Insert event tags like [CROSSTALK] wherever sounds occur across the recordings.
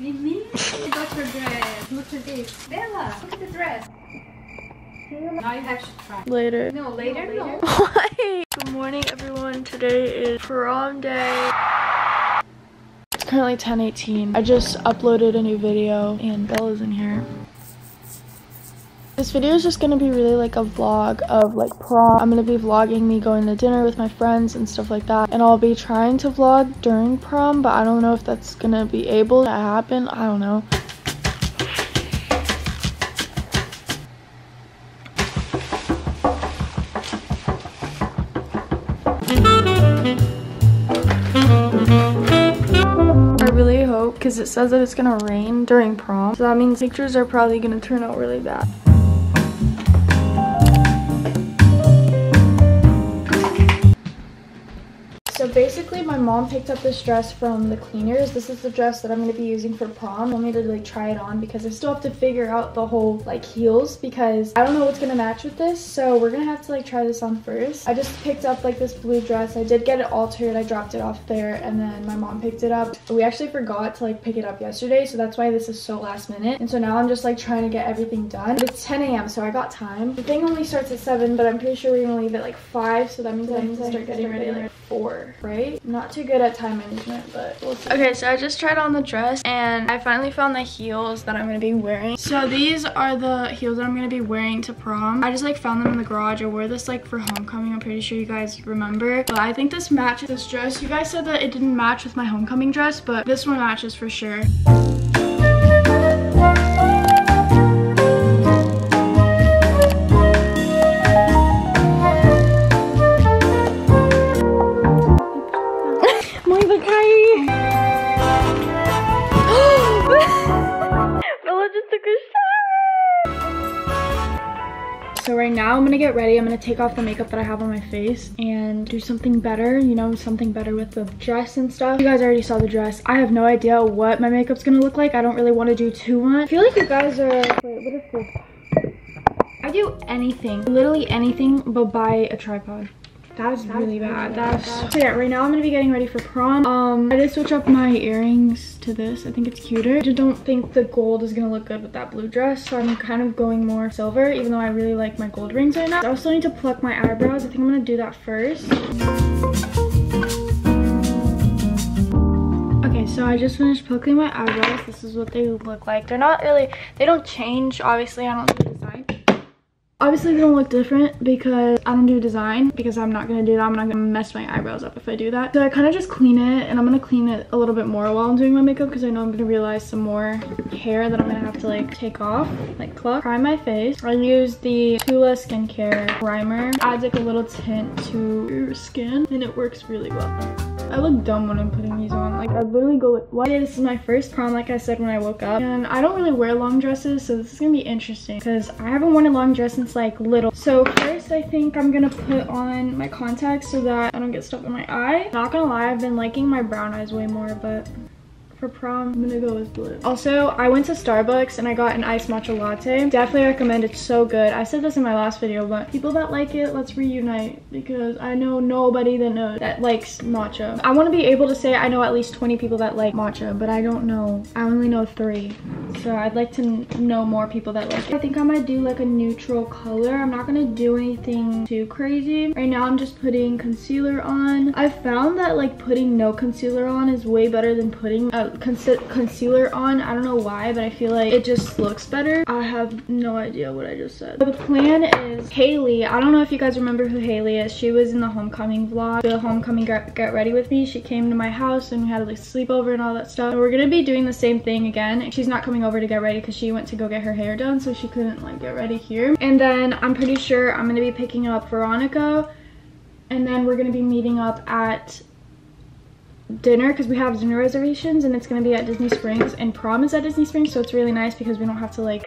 Mimi, got your dress. Look at this. Bella, look at the dress. Now you have to try. Later. No, later, no. [LAUGHS] Why? Good morning, everyone. Today is prom day. It's currently 10:18. I just uploaded a new video, and Bella's in here. This video is just gonna be really like a vlog of like prom. I'm gonna be vlogging me going to dinner with my friends and stuff like that. And I'll be trying to vlog during prom, but I don't know if that's gonna be able to happen. I don't know. I really hope because it says that it's gonna rain during prom. So that means pictures are probably gonna turn out really bad. Basically my mom picked up this dress from the cleaners. This is the dress that I'm going to be using for prom. I Want me to like try it on because I still have to figure out the whole like heels because I don't know what's going to match with this. So we're going to have to like try this on first. I just picked up like this blue dress. I did get it altered. I dropped it off there and then my mom picked it up. We actually forgot to like pick it up yesterday. So that's why this is so last minute. And so now I'm just like trying to get everything done. But it's 10 a.m. so I got time. The thing only starts at 7 but I'm pretty sure we're going to leave at like 5. So that means I have to start getting ready like 4 right? Not too good at time management, but we'll see. Okay, so I just tried on the dress and I finally found the heels that I'm gonna be wearing. So these are the heels that I'm gonna be wearing to prom. I just like found them in the garage. I wore this like for homecoming. I'm pretty sure you guys remember. But I think this matches this dress. You guys said that it didn't match with my homecoming dress, but this one matches for sure. So right now I'm gonna get ready. I'm gonna take off the makeup that I have on my face and do something better, you know, something better with the dress and stuff. You guys already saw the dress. I have no idea what my makeup's gonna look like. I don't really want to do too much. I feel like you guys are, wait, what is this? I do anything, literally anything but buy a tripod. That was really bad. That's so yeah, right now I'm gonna be getting ready for prom. Um I did switch up my earrings to this. I think it's cuter. I just don't think the gold is gonna look good with that blue dress. So I'm kind of going more silver, even though I really like my gold rings right now. I also need to pluck my eyebrows. I think I'm gonna do that first. Okay, so I just finished plucking my eyebrows. This is what they look like. They're not really, they don't change. Obviously, I don't. Obviously, don't look different because I don't do design because I'm not to do that. I'm not to mess my eyebrows up if I do that. So I kind of just clean it and I'm to clean it a little bit more while I'm doing my makeup because I know I'm to realize some more hair that I'm to have to like take off, like pluck. Prime my face. I use the Tula Skincare Primer. Adds like a little tint to your skin and it works really well. I look dumb when I'm putting these on. Like I literally go like, what? This is my first prom like I said when I woke up. And I don't really wear long dresses so this is gonna be interesting because I haven't worn a long dress since like little. So first I think I'm gonna put on my contacts so that I don't get stuff in my eye. Not gonna lie, I've been liking my brown eyes way more but for prom, I'm gonna go with blue. Also, I went to Starbucks and I got an iced matcha latte. Definitely recommend, it's so good. I said this in my last video, but people that like it, let's reunite because I know nobody that knows that likes matcha. I wanna be able to say I know at least 20 people that like matcha, but I don't know. I only know three. So I'd like to know more people that like it. I think I might do like a neutral color. I'm not gonna do anything too crazy. Right now I'm just putting concealer on. I found that like putting no concealer on is way better than putting a concealer on. I don't know why, but I feel like it just looks better. I have no idea what I just said. But the plan is Haley. I don't know if you guys remember who Haley is. She was in the homecoming vlog, the homecoming get, ready with me. She came to my house and we had like sleepover and all that stuff. And we're gonna be doing the same thing again. She's not coming over to get ready because she went to go get her hair done, so she couldn't like get ready here. And then I'm pretty sure I'm gonna be picking up Veronica and then we're gonna be meeting up at dinner because we have dinner reservations and it's going to be at Disney Springs and prom is at Disney Springs so it's really nice because we don't have to like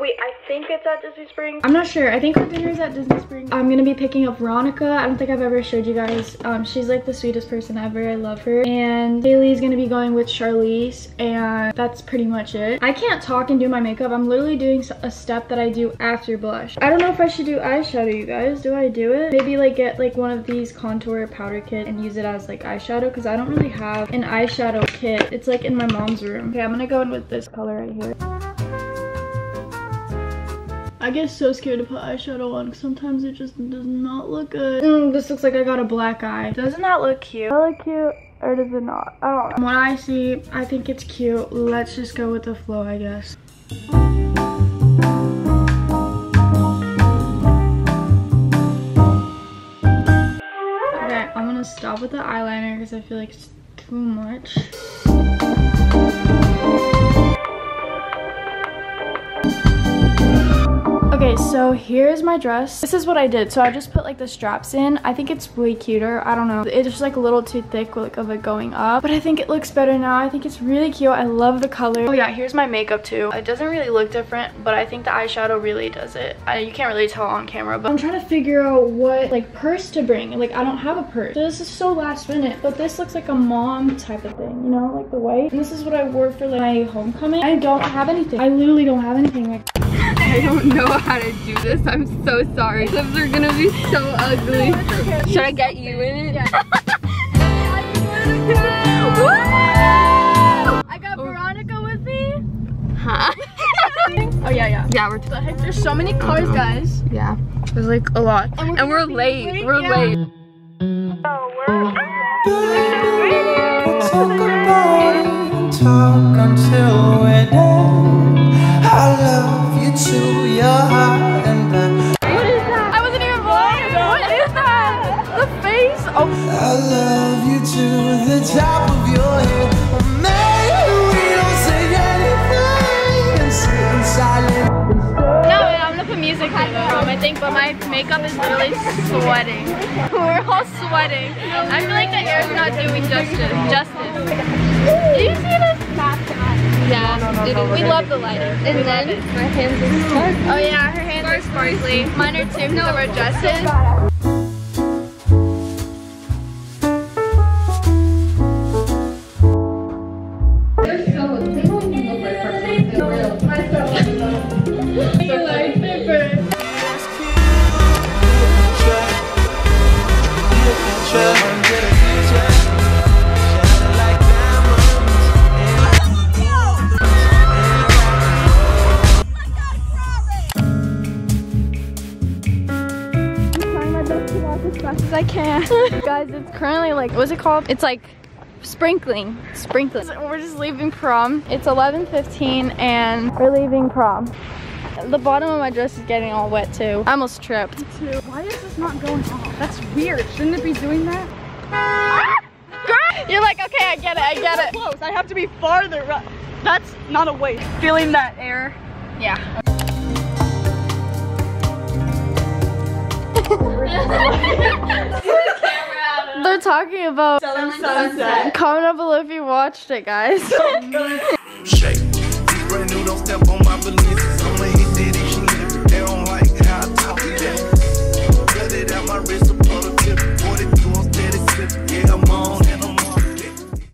Wait, I think it's at Disney Springs. I'm not sure. I think dinner is at Disney Springs. I'm gonna be picking up Veronica. I don't think I've ever showed you guys. Um, she's like the sweetest person ever. I love her. And Haley's gonna be going with Charlize and that's pretty much it. I can't talk and do my makeup. I'm literally doing a step that I do after blush. I don't know if I should do eyeshadow, you guys. Do I do it? Maybe like get like one of these contour powder kit and use it as like eyeshadow because I don't really have an eyeshadow kit. It's like in my mom's room. Okay, I'm gonna go in with this color right here. I get so scared to put eyeshadow on because sometimes it just does not look good. Mm, this looks like I got a black eye. Doesn't that look cute? Does that look cute or does it not? I don't know. What I see, I think it's cute. Let's just go with the flow, I guess. Okay, I'm gonna stop with the eyeliner because I feel like it's too much. Okay, so here's my dress. This is what I did. So I just put like the straps in. I think it's way cuter. I don't know. It's just like a little too thick like of it going up. But I think it looks better now. I think it's really cute. I love the color. Oh yeah, here's my makeup too. It doesn't really look different, but I think the eyeshadow really does it. I, you can't really tell on camera, but I'm trying to figure out what like purse to bring. Like I don't have a purse. So this is so last minute, but this looks like a mom type of thing, you know, like the white. And this is what I wore for like my homecoming. I don't have anything. I literally don't have anything. Like I don't know how to do this. I'm so sorry. Clips are gonna be so ugly. Should I get you in it? Yeah. I got Veronica with me. Huh? [LAUGHS] oh yeah, yeah. Yeah, we're. There's so many cars, uh -huh. guys. Yeah, there's like a lot, and we're, and we're late. late. We're yeah. late. Oh, we're. Talk about it, talk until we're done. I think, but my makeup is literally sweating. [LAUGHS] We're all sweating. I feel like the hair's not doing justice. Justice. Do you see this? Yeah, we love the lighting. And we then my hands are sparkly. Oh yeah, her hands are sparkly. Mine are too because of our dresses. Guys, it's currently like, what's it called? It's like sprinkling, sprinkling. We're just leaving prom. It's 11.15 and we're leaving prom. The bottom of my dress is getting all wet too. I almost tripped. Me too. Why is this not going off? That's weird. Shouldn't it be doing that? Girl, You're like, okay, I get it, I get it. Close. I have to be farther. That's not a waste. Feeling that air. Yeah. [LAUGHS] They're talking about Selling Sunset. Comment down below if you watched it, guys. [LAUGHS] Shake. Brand new, don't step on my